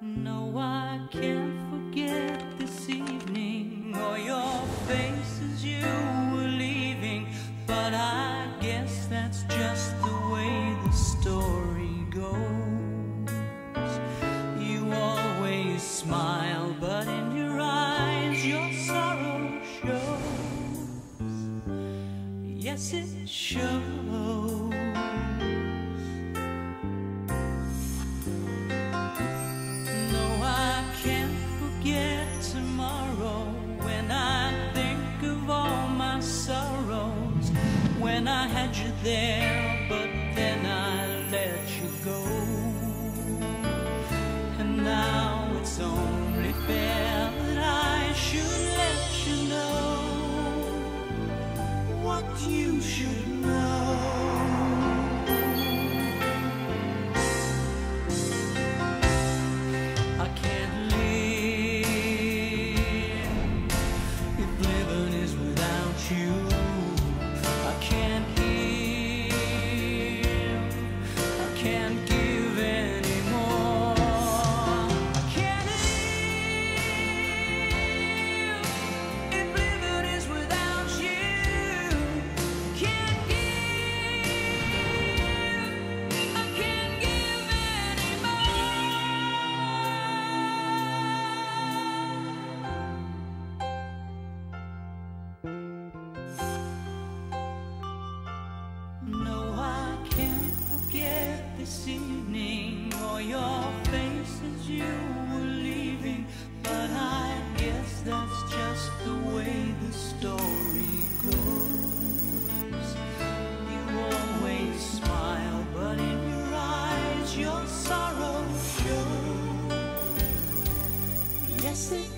No, I can't forget this evening or your face as you were leaving. But I guess that's just the way the story goes. You always smile, but in your eyes your sorrow shows. Yes, it shows. When I had you there, but blessed